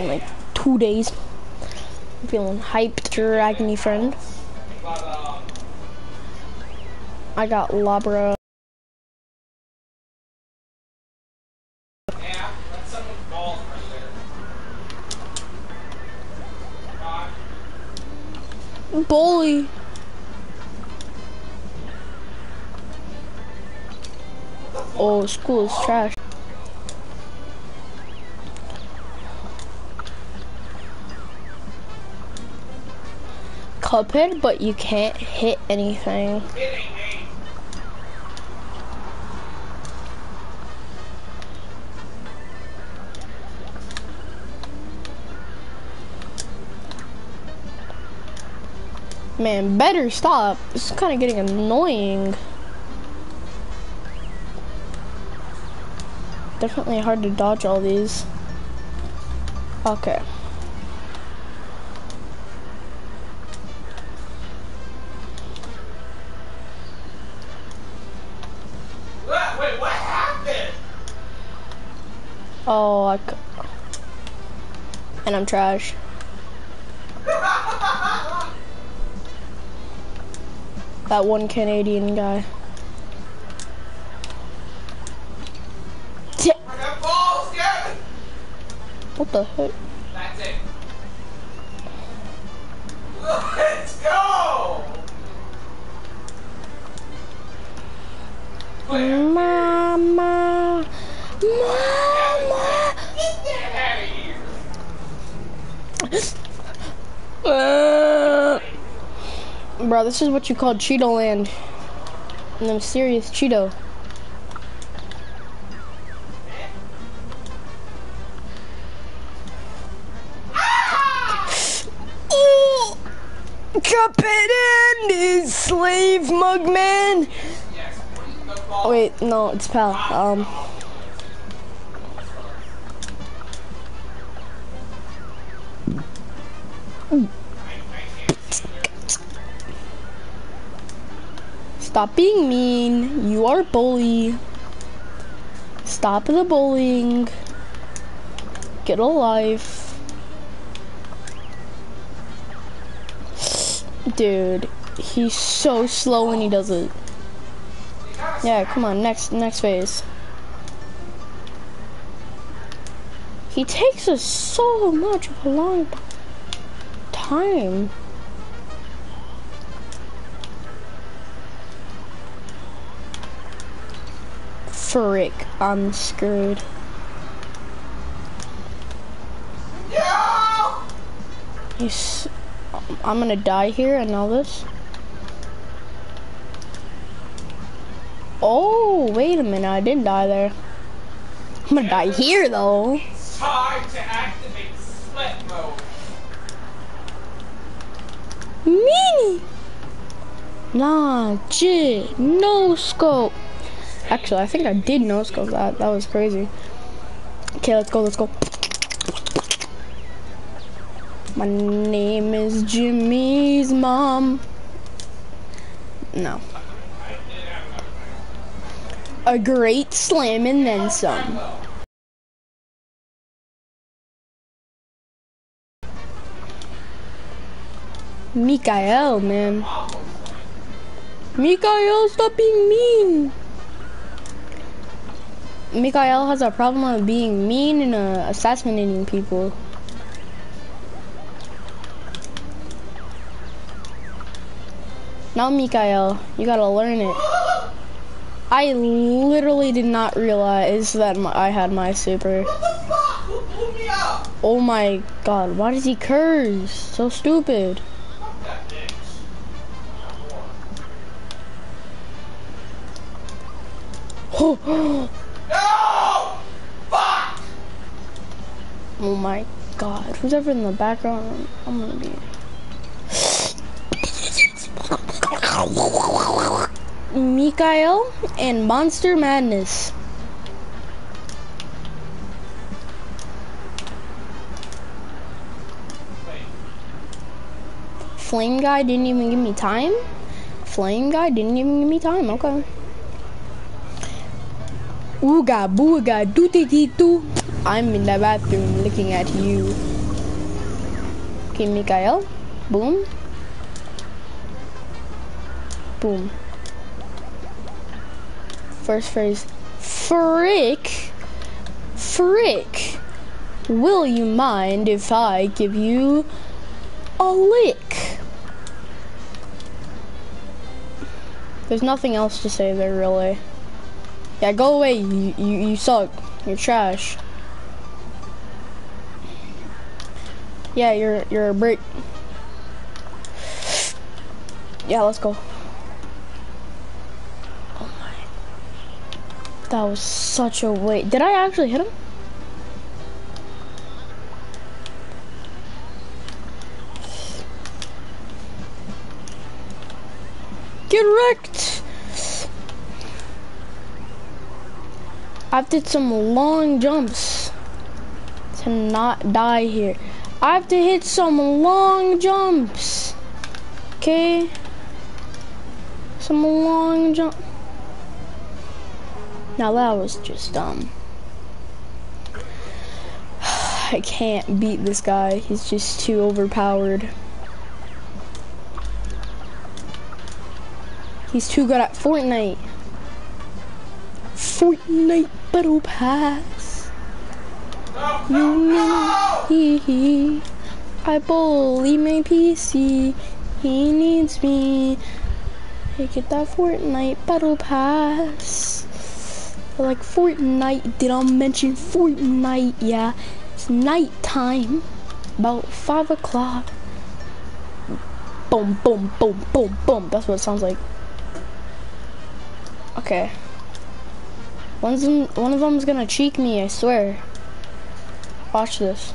in like two days. I'm feeling hyped, dragony friend. I got Labra. Bully. Oh, school is trash. Cuphead, but you can't hit anything. Man, better stop. This is kind of getting annoying. Definitely hard to dodge all these. Okay. I'm trash. That one Canadian guy. T- I got balls. What the heck? That's it. Let's go. Mama, mama. Get out of here. Uh, bro, this is what you call Cheeto Land. And I'm serious Cheeto. Cuphead and his slave. Wait, no, it's pal. Um. Stop being mean. You are a bully. Stop the bullying. Get a life. Dude, he's so slow when he does it. Yeah, come on, next next phase. He takes us so much of a long time. Frick, I'm screwed. No! He's, I'm gonna die here and all this. Oh, wait a minute, I didn't die there. I'm gonna die here though. It's time to activate sweat mode. Meanie! Nah, jit, no scope. Actually, I think I did no scope that. That was crazy. Okay, let's go, let's go. My name is Jimmy's mom. No. A great slam and then some. Mikael, man. Mikael, stop being mean. Mikael has a problem of being mean and uh, assassinating people. Now, Mikael, you gotta learn it. I literally did not realize that my, I had my super. Oh my god, why does he curse? So stupid. Oh, No! Fuck! Oh my god, who's ever in the background? I'm gonna be. Mikael and Monster Madness. Flame guy didn't even give me time. Flame guy didn't even give me time. Okay. Ooga booga doo dee doo. I'm in the bathroom looking at you. Okay, Mikael. Boom. Boom. First phrase. Frick. Frick. Will you mind if I give you a lick? There's nothing else to say there, really. Yeah, go away. You, you, you suck. You're trash. Yeah, you're you're a brick. Yeah, let's go. Oh my. That was such a wait. Did I actually hit him? Get wrecked! I've did some long jumps to not die here. I have to hit some long jumps. Okay? Some long jump. Now that was just dumb. I can't beat this guy. He's just too overpowered. He's too good at Fortnite. Fortnite Battle oh, Pass. You know, he, he, I bully my PC. He needs me. Hey, get that Fortnite Battle Pass. I like Fortnite. Did I mention Fortnite? Yeah, it's nighttime. About 5 o'clock. Boom, boom, boom, boom, boom. That's what it sounds like. Okay. One's in, one of them's gonna cheek me, I swear. Watch this.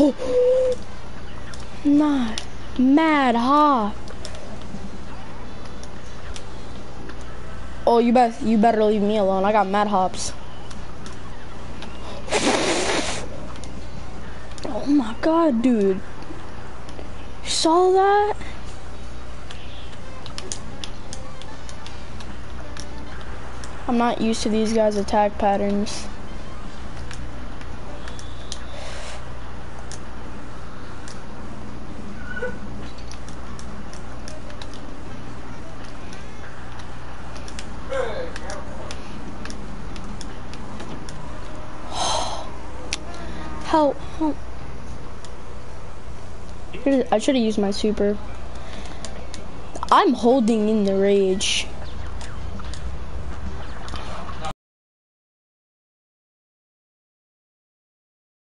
Oh. Nah. Mad hop. Oh, you bet you better leave me alone. I got mad hops. Oh my god, dude. You saw that? I'm not used to these guys' attack patterns. Help. I should have used my super. I'm holding in the rage.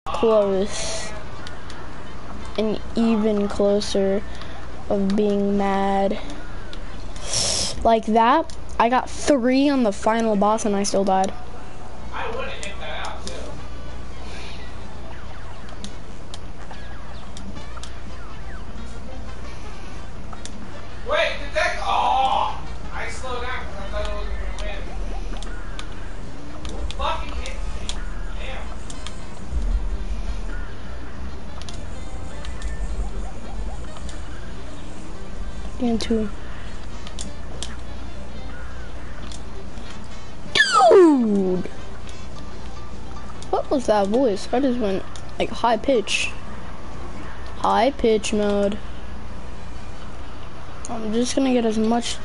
close and even closer of being mad. Like that, I got three on the final boss and I still died. Into Dude! What was that voice? I just went like high pitch. High pitch mode. I'm just gonna get as much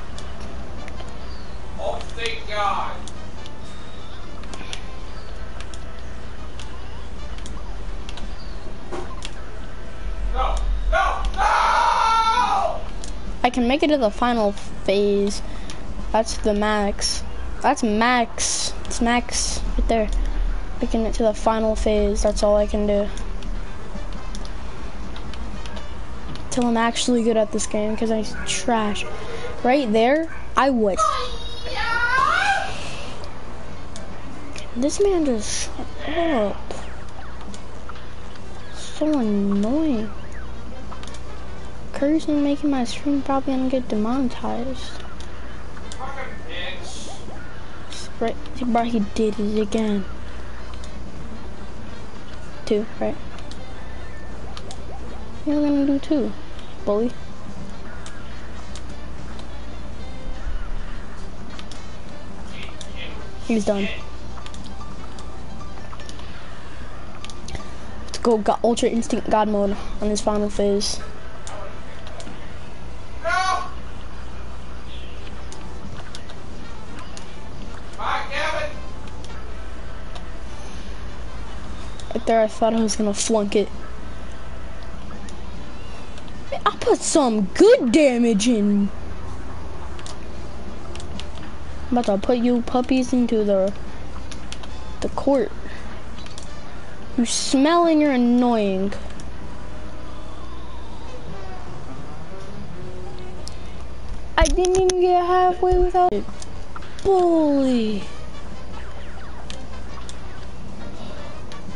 I can make it to the final phase. That's the max. That's max. It's max right there. Making it to the final phase. That's all I can do. Till I'm actually good at this game because I'm trash. Right there, I would. This man just shut up. So annoying cursing making my stream probably gonna get demonetized. Right, bro, he did it again. Two, right? You're gonna do two, bully. He's done. Let's go, got Ultra Instinct God mode on this final phase. There, I thought I was gonna flunk it. I put some good damage in. I'm about to put you puppies into the the court. You smell and you're annoying. I didn't even get halfway without it. Bully.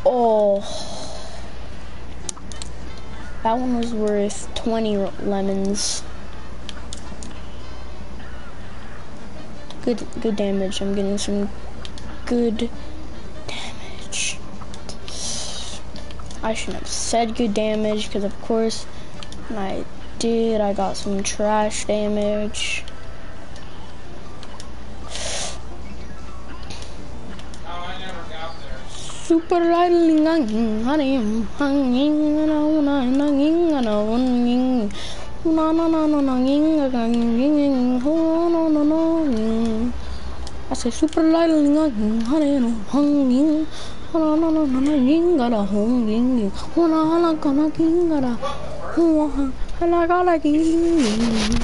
Oh. That one was worth 20 lemons. Good, good damage. I'm getting some good damage. I shouldn't have said good damage because of course I did, I got some trash damage. Super idling honey hanging and on hanging and on na na na na na ging ging ho no no no I say super idling honey no hanging na na na na na ging gara hong ging ho na na kana ging gara ho na gara ging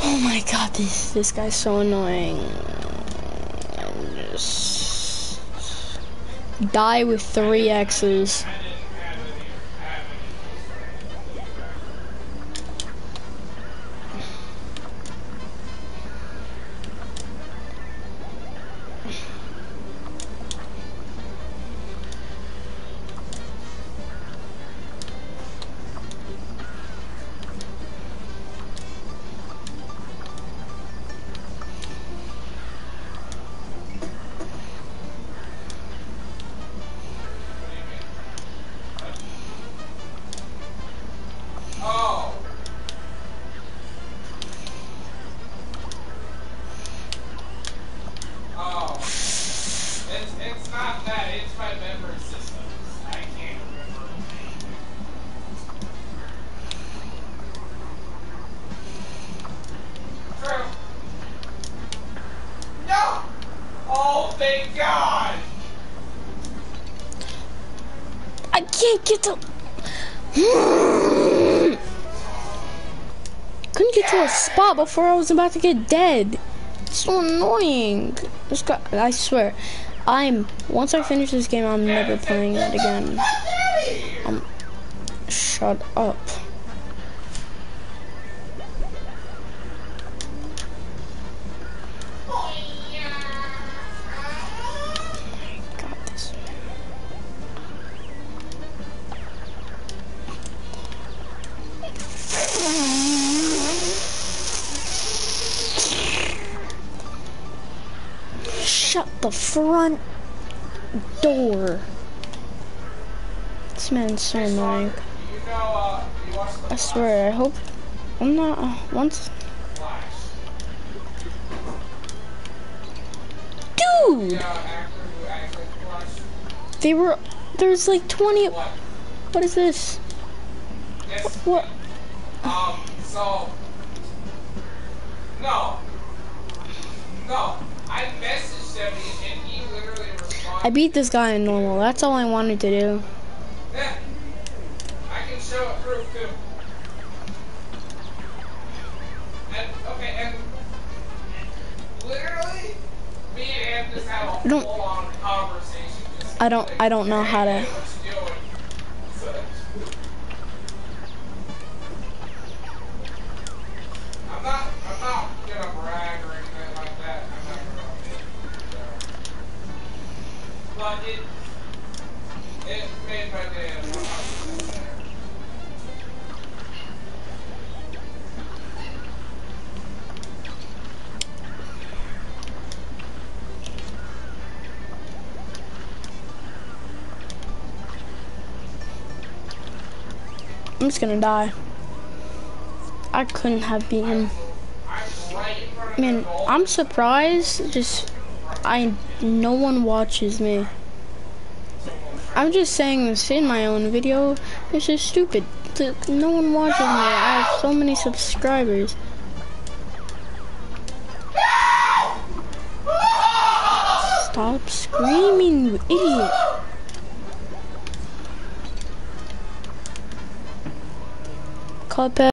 Oh my god, this this guy's so annoying. Just die with three X's. Get to. Couldn't get to a spot before I was about to get dead. It's so annoying. This guy, I swear, I'm. Once I finish this game, I'm never playing it again. Um, shut up. Shut the front door. This man's so annoying. Uh, you watched the I swear, I hope I'm not. Uh, once. Dude! The actor who acts like Flash. They were. There's like 20. What? What is this? Yes. What? Um, so. I beat this guy in normal. That's all I wanted to do. Yeah. I can show it proof too. And, okay, and literally, me and had a full on conversation. I don't. I don't know how to. I'm just gonna die. I couldn't have beat him. Man. I'm surprised. Just, I no one watches me. I'm just saying this in my own video. This is stupid. No one watches me. I have so many subscribers. Stop screaming, you idiot. Cuphead.